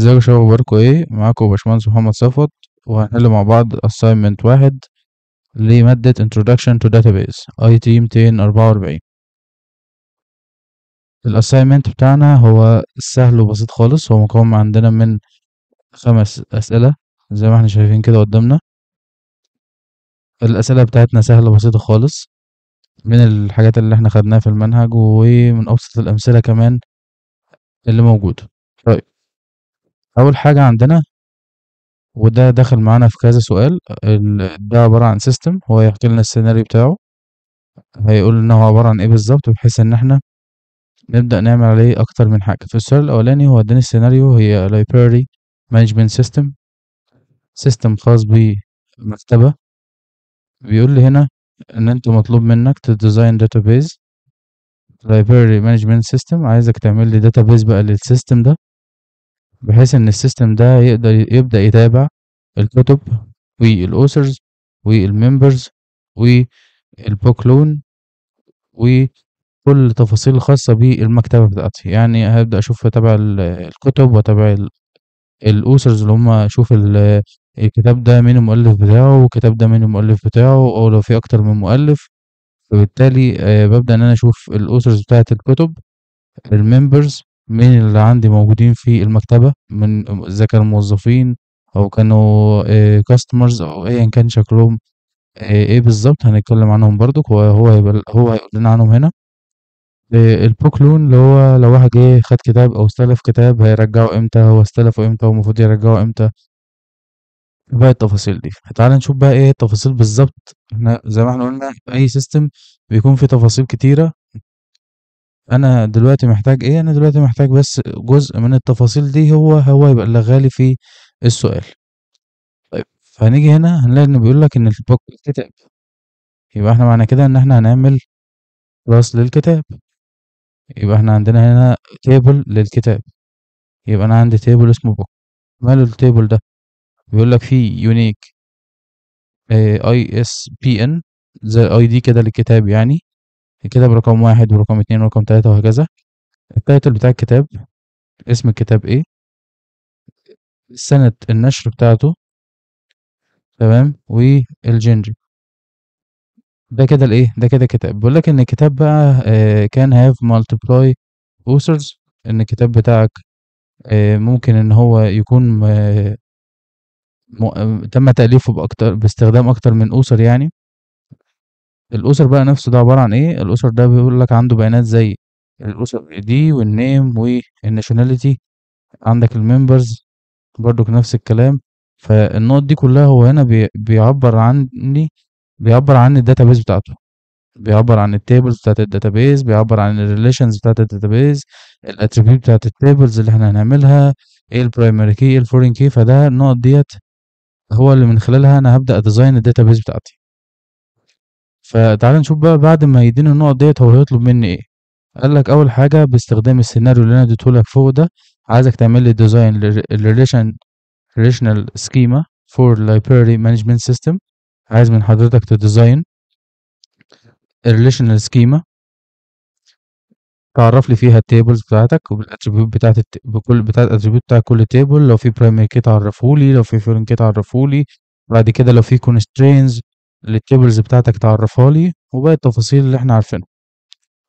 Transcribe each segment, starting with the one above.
ازيكم يا شباب اخباركم إيه؟ معاكم باشمهندس محمد صفوت وهنحل مع بعض assignment واحد لمادة introduction to database IT 244 ال assignment بتاعنا هو سهل وبسيط خالص هو مكون عندنا من خمس أسئلة زي ما إحنا شايفين كده قدامنا. الأسئلة بتاعتنا سهلة وبسيطة خالص من الحاجات اللي إحنا خدناها في المنهج ومن أبسط الأمثلة كمان اللي موجودة أول حاجة عندنا وده داخل معانا في كذا سؤال ال- ده عبارة عن system هو يحكي لنا السيناريو بتاعه. هيقول لنا هو عبارة عن إيه بالظبط بحيث إن إحنا نبدأ نعمل عليه أكتر من حاجة. في السؤال الأولاني هو اداني السيناريو هي library management system system خاص بمكتبة. بيقول لي هنا إن أنت مطلوب منك ت design database library management system. عايزك تعمل لي database بقى لل system ده. بحيث إن ال system ده يقدر يبدأ يتابع الكتب وال authors وال members وال book loan وكل التفاصيل الخاصة بالمكتبة بتاعتي. يعني هبدأ أشوف ال- الكتب وأتابع ال authors اللي هم أشوف ال- الكتاب ده مين المؤلف بتاعه والكتاب ده مين المؤلف بتاعه أو لو في أكتر من مؤلف. فبالتالي آه، ببدأ إن أنا أشوف الأوثرز بتاعة الكتب الممبرز مين اللي عندي موجودين في المكتبة؟ من إذا كانوا موظفين أو كانوا كاستمرز أو أيا كان شكلهم آه، إيه بالظبط؟ هنتكلم عنهم برضو. هو هو هيبقى هو هيقول لنا عنهم هنا. آه، البوك لون اللي هو لو واحد جه خد كتاب أو استلف كتاب هيرجعه إمتى؟ هو استلفه إمتى؟ هو المفروض يرجعه إمتى؟ باقي التفاصيل دي. تعالى نشوف بقى إيه التفاصيل بالظبط. إحنا زي ما إحنا قلنا أي system بيكون فيه تفاصيل كتيرة. أنا دلوقتي محتاج إيه؟ أنا دلوقتي محتاج بس جزء من التفاصيل دي هو هو يبقى لي في السؤال. طيب فهنيجي هنا هنلاقي انه بيقول لك إن ال book الكتاب يبقى إحنا معنى كده إن إحنا هنعمل class للكتاب. يبقى إحنا عندنا هنا table للكتاب. يبقى أنا عندي table اسمه book ماله ال table ده؟ بيقول لك فيه unique ISBN زي ID كده للكتاب يعني. الكتاب رقم واحد ورقم اتنين ورقم تلاتة وهكذا. ال title بتاع الكتاب اسم الكتاب إيه؟ سنة النشر بتاعته. تمام؟ وال genre ده كده الإيه؟ ده كده كتاب. بيقول لك إن الكتاب بقى آه can have multiple authors. إن الكتاب بتاعك آه ممكن إن هو يكون آه م- تم تأليفه بأكتر باستخدام أكتر من author يعني. ال author بقى نفسه ده عبارة عن إيه؟ ال author ده بيقول لك عنده بيانات زي ال author ID وال name وال nationality عندك ال members برضو نفس الكلام. فالنقط دي كلها هو هنا بي- بيعبر عني بيعبر عن ال database بتاعته. بيعبر عن ال tables بتاعت ال database بيعبر عن الريليشنز بتاعت الداتابيز الاتريبيوت بتاعت التيبلز اللي إحنا هنعملها إيه ال primary key إيه ال foreign key فده النقط ديت هو اللي من خلالها أنا هبدأ ا design ال database بتاعتي. فتعال نشوف بقى بعد ما يديني النقط ديت هو هيطلب مني إيه. قال لك أول حاجة باستخدام السيناريو اللي أنا اديته لك فوق ده عايزك تعمل لي design لل relation relational schema for library management system. عايز من حضرتك ت design ال relational schema تعرف لي فيها ال tables بتاعتك وبال attribute بتاعت الت... بكل بتاع ال attribute بتاع كل table لو في primary key تعرفه لي لو في foreign key تعرفه لي بعد كده لو في constraints لل tables بتاعتك تعرفها لي وباقي التفاصيل اللي إحنا عارفينها.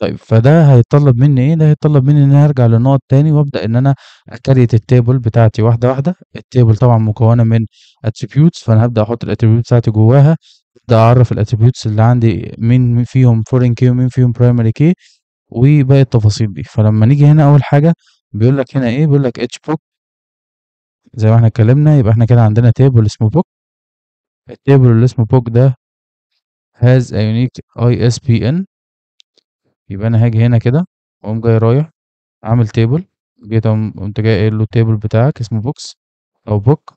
طيب فده هيتطلب مني إيه؟ ده هيتطلب مني إن أنا أرجع للنقط تاني وأبدأ إن أنا أ create ال table بتاعتي واحدة واحدة. ال table طبعا مكونة من attributes فأنا هبدأ أحط ال attribute بتاعتي جواها أبدأ أعرف ال attributes اللي عندي مين فيهم foreign key ومين فيهم primary key وباقي التفاصيل دي. فلما نيجي هنا أول حاجة بيقول لك هنا إيه؟ بيقول لك each book. زي ما إحنا اتكلمنا يبقى إحنا كده عندنا table اسمه book ال table اللي اسمه book ده has a unique ISBN يبقى أنا هاجي هنا كده واقوم جاي رايح عامل table جيت قمت جاي قايل له ال table بتاعك اسمه books أو book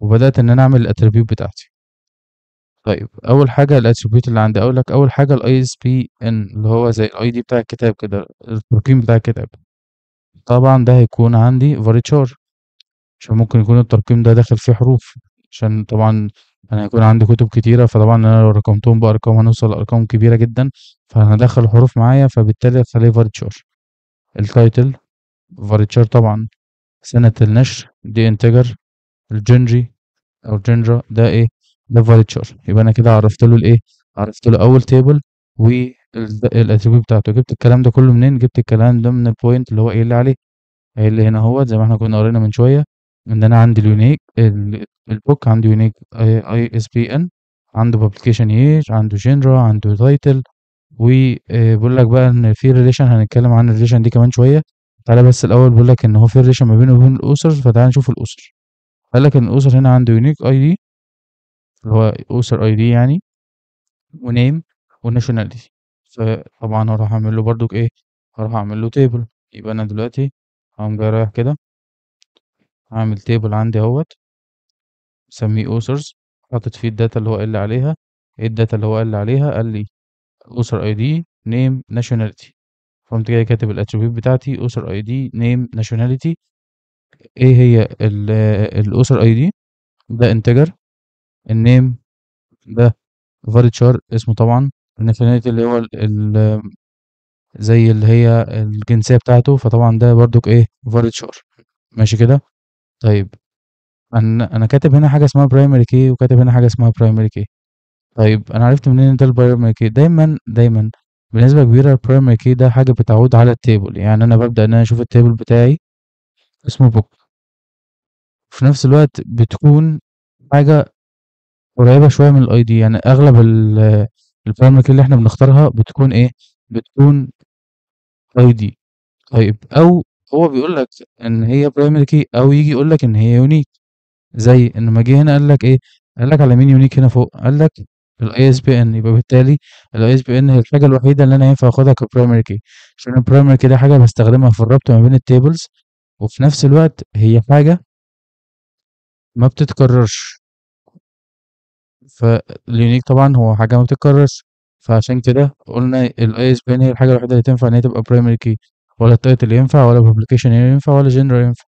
وبدأت إن أنا أعمل ال attribute بتاعتي. طيب أول حاجة ال attribute اللي عندي أقول لك أول حاجة ال ISBN اللي هو زي ال ID بتاع الكتاب كده الترقيم بتاع الكتاب. طبعا ده هيكون عندي varchar عشان ممكن يكون الترقيم ده داخل فيه حروف. عشان طبعا أنا هيكون عندي كتب كتيرة فطبعا أنا لو رقمتهم بأرقام هنوصل لأرقام كبيرة جدا فهندخل حروف معايا فبالتالي هخليه varchar ال title varchar طبعا. سنة النشر دي integer. ال genre أو genre ده إيه؟ ده varchar يبقى أنا كده عرفت له الإيه؟ عرفت له أول table وال attribute بتاعته. جبت الكلام ده كله منين؟ جبت الكلام ده من ال point اللي هو قايل لي عليه. قايل لي هنا اهوت زي ما إحنا كنا قرينا من شوية. ان أنا عندي ال unique ال- ال book عنده unique ISBN عنده publication year عنده genre عنده title وبقول لك بقى إن في relation هنتكلم عن ال relation دي كمان شوية. تعالى بس الأول بقول لك إن هو في relation ما بينه وبين ال authors فتعالى نشوف ال author قال لك إن ال author هنا عنده unique ID اللي هو author ID يعني و name و nationality فطبعا هروح أعمل له برضو إيه هروح أعمل له table يبقى أنا دلوقتي هقوم جاي رايح كده. هعمل table عندي اهوت سميه authors حاطط فيه ال data اللي هو قال لي عليها إيه ال data اللي هو قال لي عليها؟ قال لي author ID name nationality فقمت جاي كاتب ال attribute بتاعتي author ID name nationality إيه هي ال author ID ده integer ال name ده varchar اسمه طبعا ال nationality اللي هو ال ال زي اللي هي الجنسية بتاعته فطبعا ده برضك إيه varchar ماشي كده؟ طيب أنا أنا كاتب هنا حاجة اسمها primary key وكاتب هنا حاجة اسمها primary key طيب أنا عرفت منين ده ال primary key دايما دايما بنسبه كبيرة ال primary key ده حاجة بتعود على ال table يعني أنا ببدأ إن أنا أشوف ال table بتاعي اسمه book في نفس الوقت بتكون حاجة قريبة شوية من ال ID يعني أغلب ال keys اللي إحنا بنختارها بتكون إيه؟ بتكون ID طيب أو هو بيقول لك إن هي primary key أو يجي يقول لك إن هي unique زي إن ما جه هنا قال لك إيه؟ قال لك على مين unique هنا فوق؟ قال لك BN يبقى بالتالي BN هي الحاجة الوحيدة اللي أنا ينفع آخدها ك primary key عشان ال primary key دي حاجة بستخدمها في الربط ما بين ال tables وفي نفس الوقت هي حاجة ما بتتكررش. فال unique طبعا هو حاجة ما بتتكررش. فعشان كده قلنا BN هي الحاجة الوحيدة اللي تنفع إن هي تبقى primary key ولا ال title ينفع ولا publication ينفع ولا genre ينفع.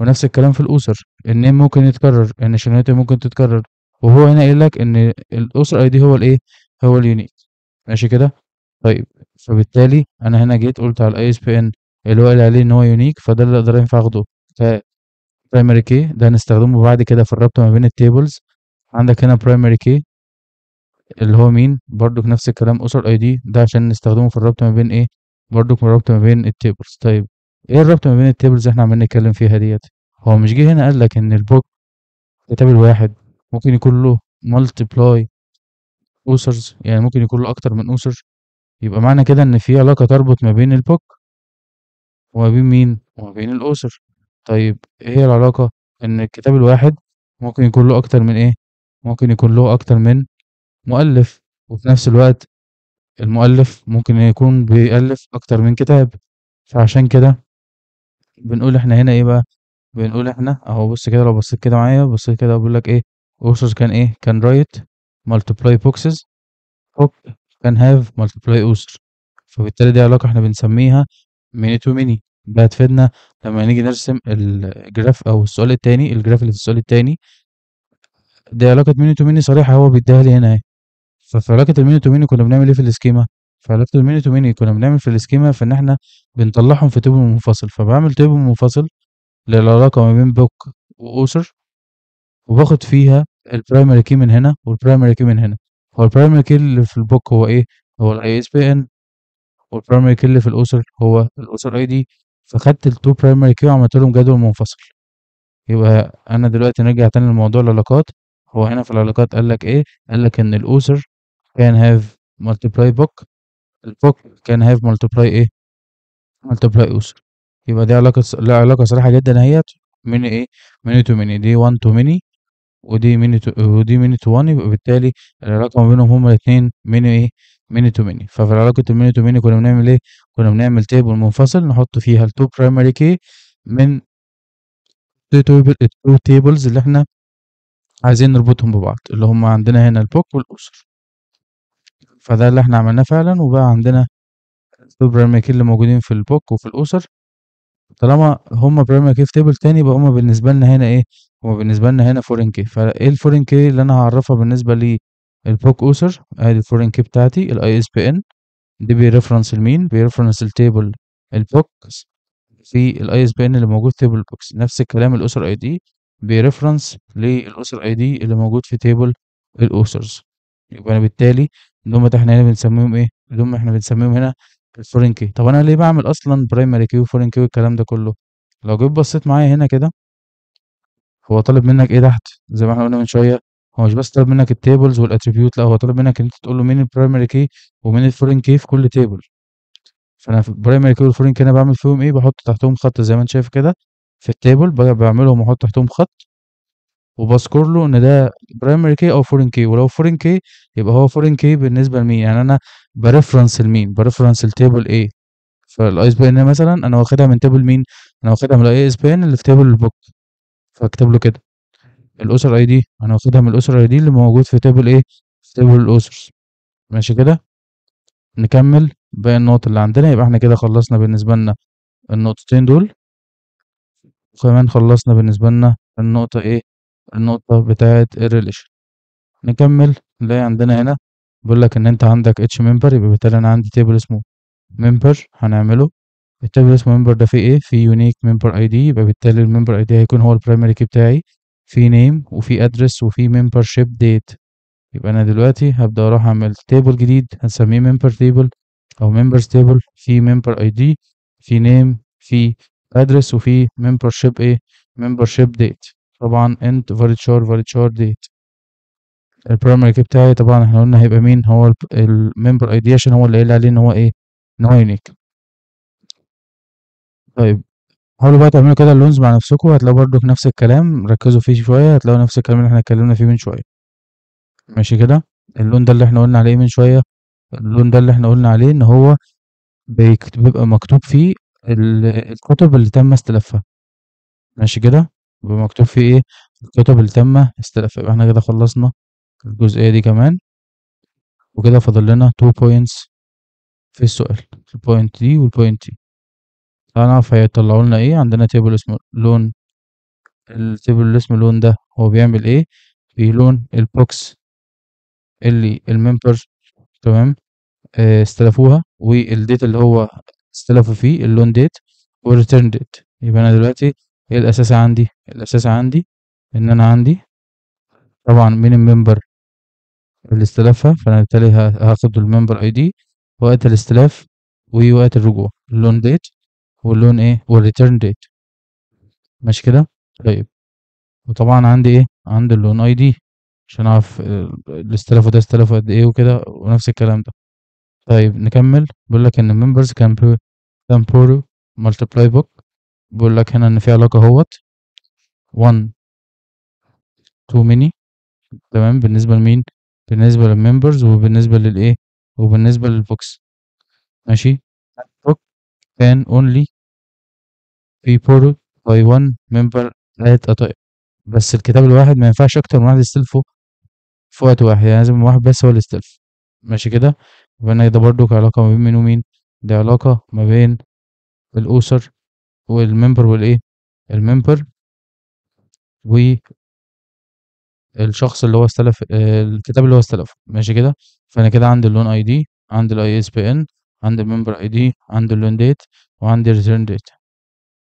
ونفس الكلام في ال author ال name ممكن يتكرر ال nationality ممكن تتكرر. وهو هنا قايل لك إن ال author ID هو الإيه؟ هو ال unique ماشي كده؟ طيب فبالتالي أنا هنا جيت قلت على ال ISBN اللي هو قال عليه إن هو unique فده اللي أقدر ينفع أخده. ك primary key ده هنستخدمه بعد كده في الربط ما بين ال tables عندك هنا primary key اللي هو مين؟ برضو نفس الكلام author ID ده عشان نستخدمه في الربط ما بين إيه؟ برضو الربط ما بين ال tables طيب إيه الربط ما بين ال tables إحنا عمالين نتكلم فيها ديت؟ هو مش جه هنا قال لك إن ال book كتاب الواحد ممكن يكون له multiple authors يعني ممكن يكون له أكتر من author يبقى معنى كده إن في علاقة تربط ما بين ال book وما بين مين؟ وما بين الاوسر طيب إيه هي العلاقة؟ إن الكتاب الواحد ممكن يكون له أكتر من إيه؟ ممكن يكون له أكتر من مؤلف. وفي نفس الوقت المؤلف ممكن يكون بيألف أكتر من كتاب. فعشان كده بنقول إحنا هنا إيه بقى؟ بنقول إحنا أهو بص كده لو بصيت كده معايا بصيت كده بقول لك إيه؟ authors كان إيه؟ كان write multiply boxes. Book can have multiple author فبالتالي دي علاقة إحنا بنسميها many to many ده هتفيدنا لما نيجي نرسم ال graph أو السؤال التاني ال graph اللي في السؤال التاني. دي علاقة many to many صريحة هو بيديها لي هنا أهي. ففي علاقة ال many to many كنا بنعمل إيه في ال schema في علاقة ال many to many كنا بنعمل في ال schema في إن إحنا بنطلعهم في table منفصل. فبعمل table منفصل للعلاقة ما بين book و author وباخد فيها ال primary key من هنا وال primary key من هنا. هو ال primary key اللي في ال book هو إيه؟ هو ال ISBN وال primary key اللي في ال author هو ال author ID فخدت ال two primary key وعملت لهم جدول منفصل. يبقى أنا دلوقتي نرجع تاني لموضوع العلاقات. هو هنا في العلاقات قال لك إيه؟ قال لك إن ال author can have multiple book. ال book can have multiple إيه multiple author يبقى دي علاقة لا علاقة صريحة جدا. اهيت من إيه من to many دي 1 to many ودي many to ودي many to 1 يبقى بالتالي العلاقة ما بينهم هما الاتنين many إيه many to many ففي علاقة الميني تو many كنا بنعمل إيه؟ كنا بنعمل table منفصل. نحط فيها ال two primary key من ال two tables اللي إحنا عايزين نربطهم ببعض اللي هما عندنا هنا ال book وال author. فده اللي إحنا عملناه فعلا وبقى عندنا ال two primary key اللي موجودين في ال book وفي ال author طالما هما primary key في table تاني يبقى هما بالنسبة لنا هنا إيه؟ هما بالنسبة لنا هنا foreign key فإيه ال foreign key اللي أنا هعرفها بالنسبة لل book author أدي ال foreign key بتاعتي ال ISBN دي ب reference لمين؟ ب reference ال table ال book في ال ISBN اللي موجود في table ال books. نفس الكلام ال author ID ب reference لل author ID اللي موجود في table ال authors يبقى أنا بالتالي دول إحنا هنا بنسميهم إيه؟ دول إحنا بنسميهم هنا ال foreign key طب أنا ليه بعمل أصلا primary key و foreign key والكلام ده كله؟ لو جيت بصيت معايا هنا كده هو طالب منك إيه تحت؟ زي ما إحنا قلنا من شوية هو مش بس طالب منك ال tables وال attribute لا هو طالب منك إن أنت تقول له مين ال primary key ومين ال foreign key في كل table فأنا في ال primary key وال foreign key أنا بعمل فيهم إيه؟ بحط تحتهم خط زي ما أنت شايف كده في ال table بعملهم وأحط تحتهم خط وبذكر له إن ده primary key أو foreign key ولو foreign key يبقى هو foreign key بالنسبة لمين؟ يعني أنا ب reference لمين؟ ب reference ال table إيه فال ISBN مثلا أنا واخدها من table مين؟ أنا واخدها من ال ISBN اللي في table ال book فاكتب له كده. ال author ID أنا واخدها من ال author ID اللي موجود في table إيه في table ال authors ماشي كده؟ نكمل باقي النقط اللي عندنا يبقى إحنا كده خلصنا بالنسبة لنا النقطتين دول. وكمان خلصنا بالنسبة لنا النقطة إيه؟ النقطة بتاعه ال relation نكمل. نلاقي عندنا هنا بيقول لك إن أنت عندك each member يبقى بالتالي أنا عندي table اسمه member هنعمله. ال table اسمه member ده فيه إيه؟ فيه unique member ID يبقى بالتالي ال member ID هيكون هو ال primary key بتاعي. في name وفي address وفي membership date يبقى أنا دلوقتي هبدأ أروح أعمل table جديد هنسميه member table أو members table في member ID في name في address وفي membership إيه؟ membership date طبعا int varchar varchar date. ال primary key بتاعي طبعا إحنا قلنا هيبقى مين؟ هو ال member ID عشان هو اللي قايل عليه إن هو إيه؟ ان هو unique طيب حاولوا بقى تعملوا كده ال loans مع نفسكم هتلاقوا برضك نفس الكلام ركزوا فيه شوية هتلاقوا نفس الكلام اللي إحنا اتكلمنا فيه من شوية. ماشي كده؟ ال loan ده اللي إحنا قلنا عليه من شوية ال loan ده اللي إحنا قلنا عليه إن هو بيبقى مكتوب فيه الكتب اللي تم استلافها. ماشي كده؟ بيبقى مكتوب فيه إيه؟ الكتب اللي تم يبقى إحنا كده خلصنا الجزئية دي كمان. وكده فاضل لنا 2 points في السؤال ال point دي وال point دي هنعرف هيطلعوا لنا إيه؟ عندنا table اسمه loan ال table اللي اسمه loan ده هو بيعمل إيه؟ بي loan ال books اللي ال member تمام؟ آه استلفوها وال date اللي هو استلفوا فيه ال loan date وال return date يبقى أنا دلوقتي إيه الاساسي عندي؟ الاساسي عندي إن أنا عندي طبعا مين ال member اللي استلفها فانا بالتالي هاخد ال member ID وقت الاستلاف ووقت الرجوع ال loan date وال loan إيه وال return date ماشي كده؟ طيب. وطبعا عندي إيه؟ عندي اللون اي دي عشان أعرف اللي استلفوا ده استلفوا قد إيه وكده ونفس الكلام ده. طيب نكمل. بيقول لك إن members can can بيقول لك هنا إن في علاقة اهوت 1 to many. تمام بالنسبة لمين؟ بالنسبة للممبرز وبالنسبة للإيه؟ وبالنسبة للبوكس. ماشي؟ Book can only be borrowed by one member at a time. بس الكتاب الواحد ما ينفعش أكتر من واحد يستلفه في وقت واحد. يعني لازم واحد بس هو اللي يستلف. ماشي كده؟ يبقى ده برضو علاقة ما بين مين ومين؟ دي علاقة ما بين ال author وال member والإيه؟ ال member و الشخص اللي هو استلف الكتاب اللي هو استلفه. ماشي كده؟ فأنا كده عندي ال loan ID عندي ال ISBN عندي ال member ID عندي ال loan date وعندي ال return date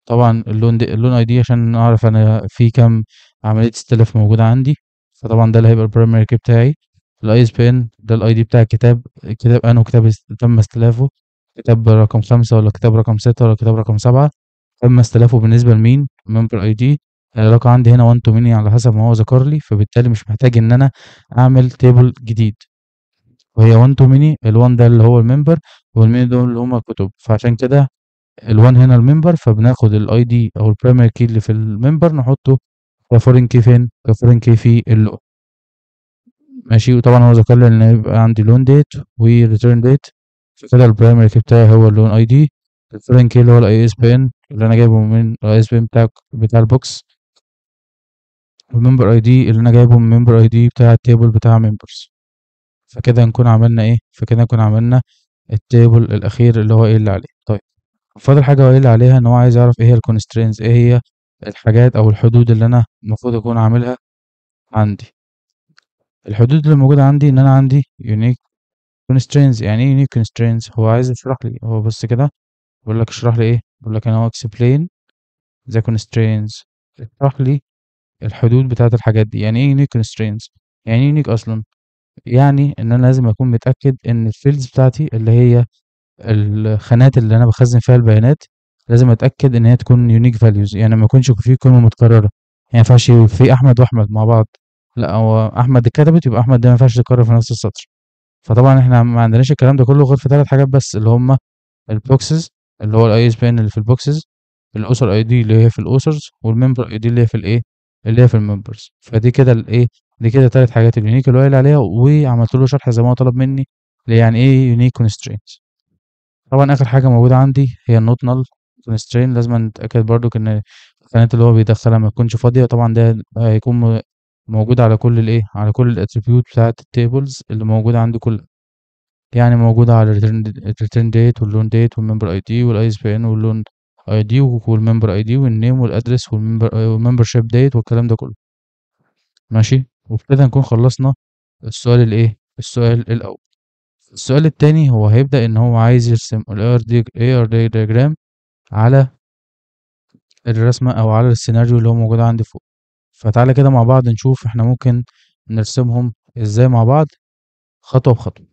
طبعا ال loan دي ال loan ID عشان أعرف أنا في كام عملية استلاف موجودة عندي. فطبعا ده اللي هيبقى ال primary key بتاعي. ال ISBN ده ال ID بتاع الكتاب. الكتاب انه كتاب تم استلافه. كتاب رقم خمسة ولا كتاب رقم ستة ولا كتاب رقم سبعة تم استلافه بالنسبة لمين؟ member ID العلاقة عندي هنا 1 to many على حسب ما هو ذكر لي فبالتالي مش محتاج إن أنا أعمل table جديد. وهي 1 to many ال1 ده اللي هو ال member وال many دول اللي هما الكتب فعشان كده ال1 هنا ال member فبناخد ال ID أو ال primary key اللي في ال member نحطه ك foreign key فين؟ ك foreign key في ال loan ماشي؟ وطبعا هو ذكر لي إن يبقى عندي loan date و return date فكده ال primary key بتاعي هو ال loan ID ال foreign key اللي هو ال ISBN اللي أنا جايبه من ال ISBN بتاع بتاع ال books وال member ID اللي أنا جايبه من member ID بتاع ال table بتاع members فكده نكون عملنا إيه؟ فكده نكون عملنا ال table الأخير اللي هو إيه اللي عليه. طيب فاضل حاجة هو اللي عليها إن هو عايز يعرف إيه هي ال constraints إيه هي الحاجات أو الحدود اللي أنا المفروض أكون عاملها عندي. الحدود اللي موجودة عندي إن أنا عندي unique constraints. يعني إيه unique constraints هو عايز يشرح لي. هو بص كده بيقول لك اشرح لي إيه؟ بيقول لك هنا اهو explain the constraints. اشرح لي الحدود بتاعة الحاجات دي. يعني إيه unique constraints يعني إيه unique أصلا؟ يعني إن أنا لازم أكون متأكد إن ال fields بتاعتي اللي هي الخانات اللي أنا بخزن فيها البيانات لازم أتأكد إن هي تكون unique values يعني ما يكونش في كلمه متكررة. يعني ما ينفعش في أحمد وأحمد مع بعض. لا هو أحمد اتكتبت يبقى أحمد ده ما ينفعش تتكرر في نفس السطر. فطبعا إحنا ما عندناش الكلام ده كله غير في ثلاث حاجات بس اللي هم ال books اللي هو ال ISBN اللي في ال books ال author ID اللي هي في ال authors وال member ID اللي هي في الإيه؟ اللي هي في ال members. فدي كده الايه دي كده ثلاث حاجات ال unique اللي قايل عليها وعملت له شرح زي ما هو طلب مني يعني إيه unique constraints طبعا آخر حاجة موجودة عندي هي ال not null constraint لازم نتأكد برضو إن الخانات اللي هو بيدخلها ما تكونش فاضية. طبعا ده هيكون موجود على كل الايه على كل ال attribute بتاعة ال tables اللي موجودة عندي كلها. يعني موجودة على ال return date وال loan date وال member ID وال ISBN وال loan ID وال member ID وال name وال address وال membership date والكلام ده كله. ماشي؟ وبكده نكون خلصنا السؤال الإيه؟ السؤال الأول. السؤال التاني هو هيبدأ إن هو عايز يرسم ال ER diagram على الرسمة أو على السيناريو اللي هو موجود عندي فوق. فتعالى كده مع بعض نشوف إحنا ممكن نرسمهم إزاي مع بعض خطوة بخطوة.